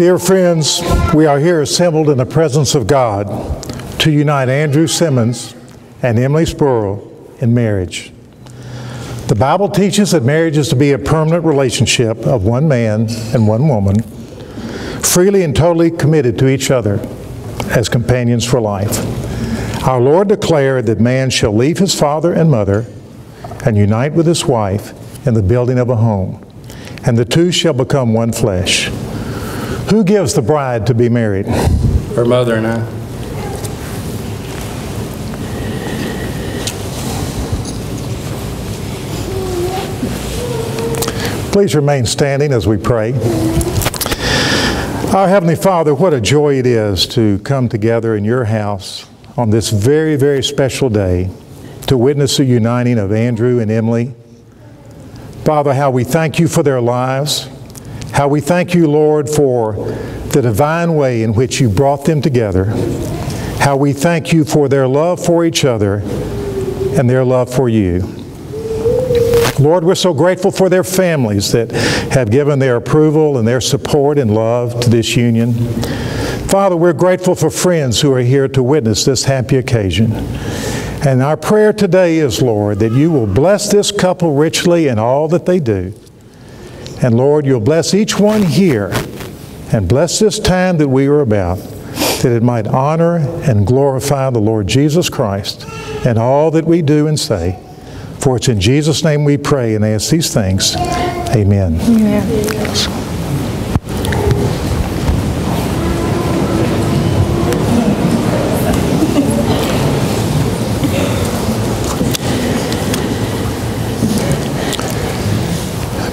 Dear friends, we are here assembled in the presence of God to unite Andrew Simmons and Emilee Spurl in marriage. The Bible teaches that marriage is to be a permanent relationship of one man and one woman, freely and totally committed to each other as companions for life. Our Lord declared that man shall leave his father and mother and unite with his wife in the building of a home, and the two shall become one flesh. Who gives the bride to be married? Her mother and I. Please remain standing as we pray. Our Heavenly Father, what a joy it is to come together in your house on this very, very special day to witness the uniting of Andrew and Emilee. Father, how we thank you for their lives, how we thank you, Lord, for the divine way in which you brought them together, how we thank you for their love for each other and their love for you. Lord, we're so grateful for their families that have given their approval and their support and love to this union. Father, we're grateful for friends who are here to witness this happy occasion. And our prayer today is, Lord, that you will bless this couple richly in all that they do. And Lord, you'll bless each one here and bless this time that we are about, that it might honor and glorify the Lord Jesus Christ and all that we do and say. For it's in Jesus' name we pray and ask these things. Amen.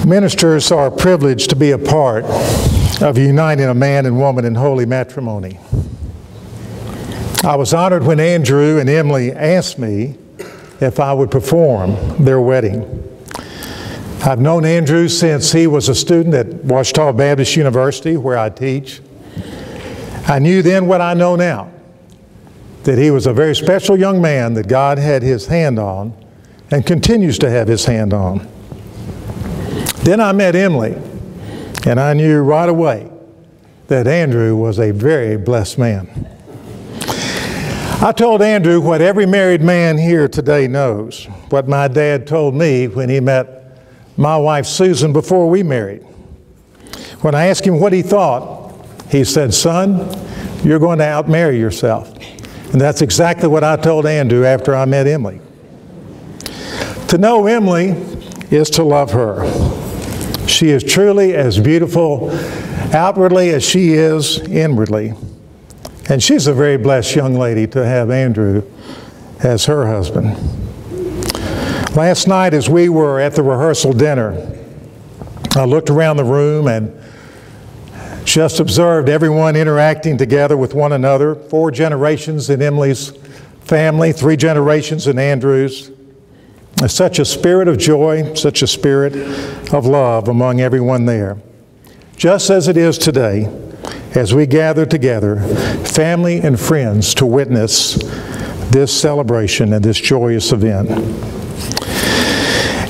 Ministers are privileged to be a part of uniting a man and woman in holy matrimony. I was honored when Andrew and Emilee asked me if I would perform their wedding. I've known Andrew since he was a student at Ouachita Baptist University, where I teach. I knew then what I know now that he was a very special young man that God had his hand on and continues to have his hand on. Then I met Emilee, and I knew right away that Andrew was a very blessed man. I told Andrew what every married man here today knows, what my dad told me when he met my wife Susan before we married. When I asked him what he thought, he said, Son, you're going to outmarry yourself. And that's exactly what I told Andrew after I met Emilee. To know Emilee is to love her. She is truly as beautiful outwardly as she is inwardly. And she's a very blessed young lady to have Andrew as her husband. Last night, as we were at the rehearsal dinner, I looked around the room and just observed everyone interacting together with one another. Four generations in Emilee's family, three generations in Andrew's. Such a spirit of joy, such a spirit of love among everyone there. Just as it is today, as we gather together, family and friends, to witness this celebration and this joyous event.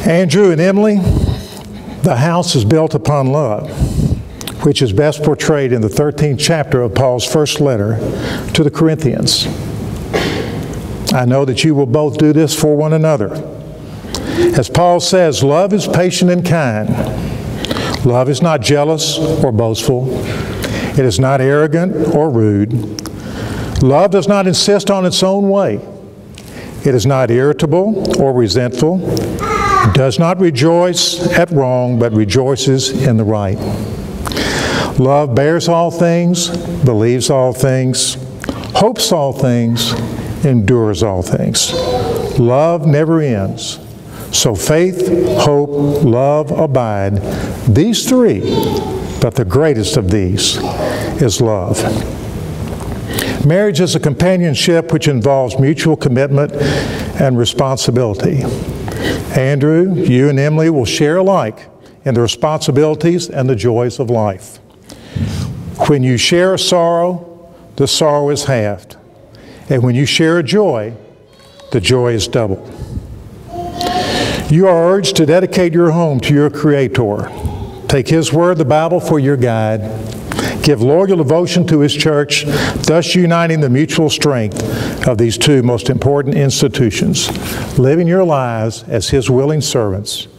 Andrew and Emilee, the house is built upon love, which is best portrayed in the 13th chapter of Paul's first letter to the Corinthians. I know that you will both do this for one another. As Paul says, love is patient and kind. Love is not jealous or boastful. It is not arrogant or rude. Love does not insist on its own way. It is not irritable or resentful. It does not rejoice at wrong, but rejoices in the right. Love bears all things, believes all things, hopes all things, endures all things. Love never ends. So faith, hope, love abide. These three but the greatest of these is love. Marriage is a companionship which involves mutual commitment and responsibility. Andrew, you and Emilee will share alike in the responsibilities and the joys of life. When you share a sorrow, the sorrow is halved. And when you share a joy, the joy is doubled. You are urged to dedicate your home to your Creator Take His Word, the Bible, for your guide. Give loyal devotion to his church, thus uniting the mutual strength of these two most important institutions. Living your lives as his willing servants,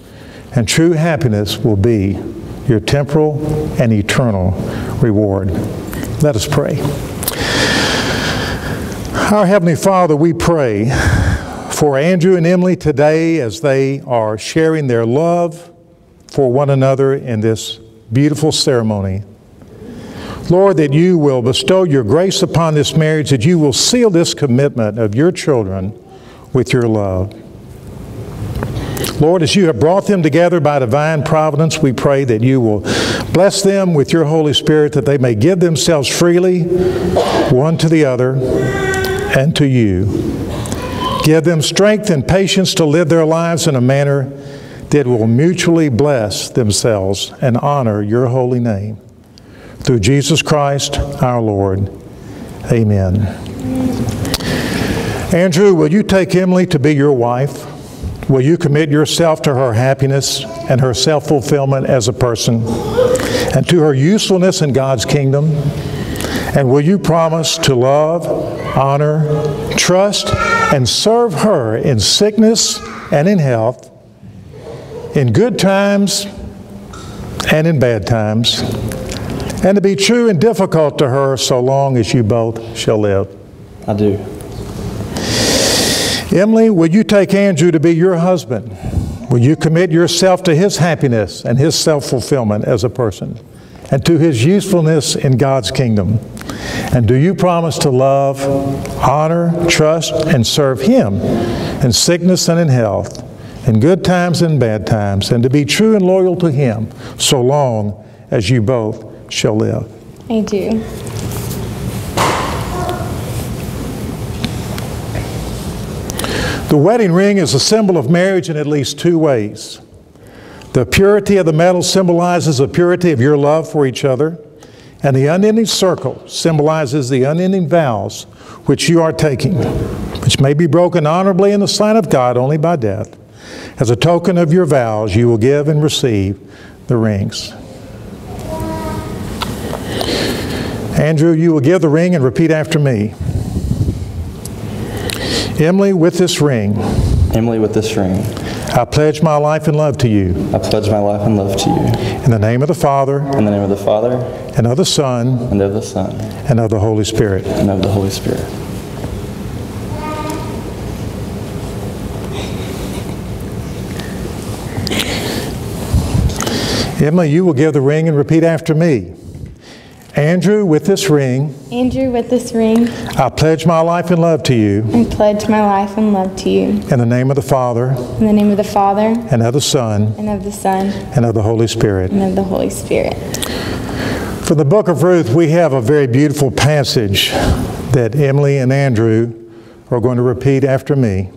and true happiness will be your temporal and eternal reward. Let us pray. Our Heavenly Father, we pray for Andrew and Emilee today as they are sharing their love for one another in this beautiful ceremony. Lord, that you will bestow your grace upon this marriage, that you will seal this commitment of your children with your love. Lord, as you have brought them together by divine providence, we pray that you will bless them with your Holy Spirit, that they may give themselves freely one to the other and to you. Give them strength and patience to live their lives in a manner that will mutually bless themselves and honor your holy name. Through Jesus Christ our Lord. Amen. Andrew, will you take Emilee to be your wife? Will you commit yourself to her happiness and her self fulfillment as a person and to her usefulness in God's kingdom? And will you promise to love, honor, trust, and serve her in sickness and in health, in good times and in bad times, and to be true and difficult to her so long as you both shall live? I do. Emilee, will you take Andrew to be your husband? Will you commit yourself to his happiness and his self fulfillment as a person and to his usefulness in God's kingdom? And do you promise to love, honor, trust, and serve him in sickness and in health, in good times and bad times, and to be true and loyal to him so long as you both shall live? I do. The wedding ring is a symbol of marriage in at least two ways. The purity of the metal symbolizes the purity of your love for each other, and the unending circle symbolizes the unending vows which you are taking, which may be broken honorably in the sight of God only by death. As a token of your vows, you will give and receive the rings. Andrew, you will give the ring and repeat after me. Emilee, with this ring, Emilee, with this ring, I pledge my life and love to you. I pledge my life and love to you. In the name of the Father, In the name of the Father, and of the Son, and of the Son, and of the Holy Spirit. and of the Holy Spirit. Emilee, you will give the ring and repeat after me. Andrew, with this ring, Andrew, with this ring, I pledge my life and love to you. I pledge my life and love to you. In the name of the Father, In the name of the Father, and of the Son, and of the Son, and of the Holy Spirit. and of the Holy Spirit. From the book of Ruth, we have a very beautiful passage that Emilee and Andrew are going to repeat after me.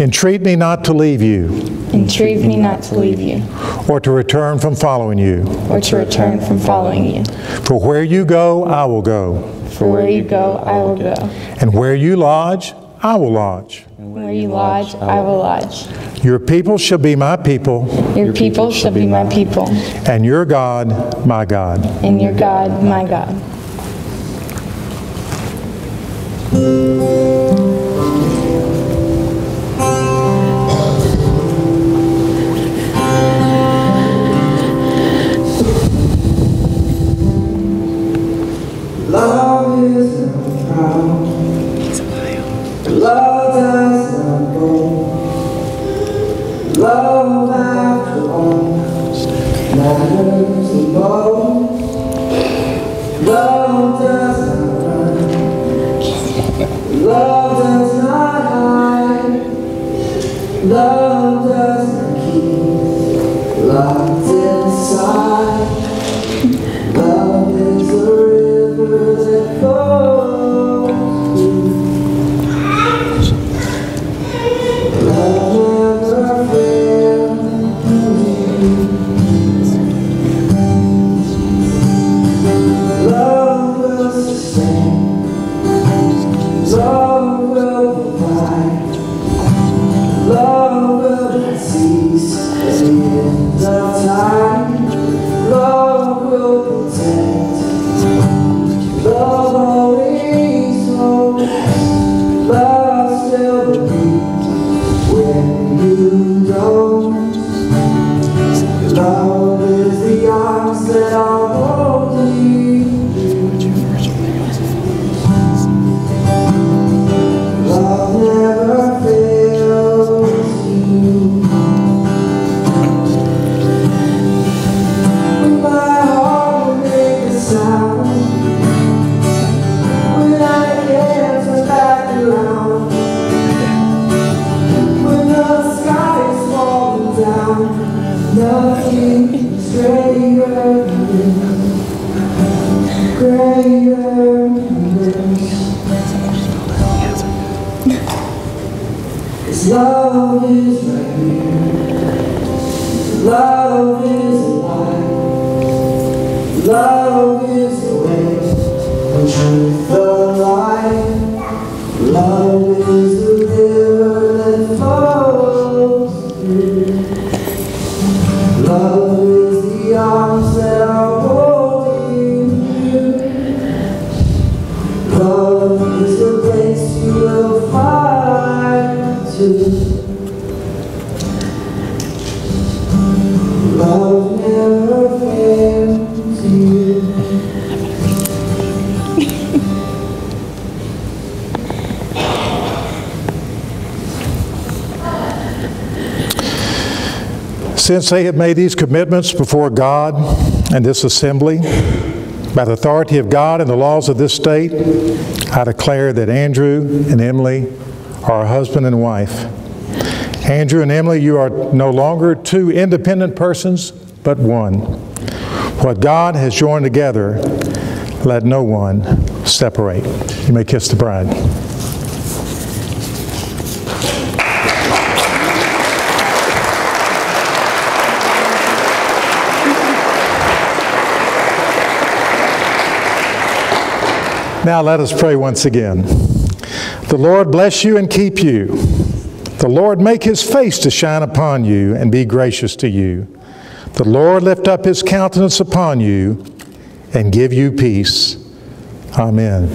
Entreat me not to leave you, Entreat me not to leave you, or to return from following you. or to return from following you. For where you go, I will go, For where you go, I will go. and where you lodge, I will lodge. Where you lodge, I will lodge. Your people shall be my people, Your people shall be my people, and your God, my God. and your God, my God. 'Cause love is right here. Love is alive. Love is the way, the truth, the light. Love Since they have made these commitments before God and this assembly, by the authority of God and the laws of this state, I declare that Andrew and Emilee are husband and wife. Andrew and Emilee, you are no longer two independent persons, but one. What God has joined together, let no one separate. You may kiss the bride. Now let us pray once again. The Lord bless you and keep you. The Lord make his face to shine upon you and be gracious to you. The Lord lift up his countenance upon you and give you peace. Amen.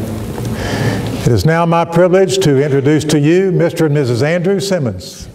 It is now my privilege to introduce to you Mr. and Mrs. Andrew Simmons.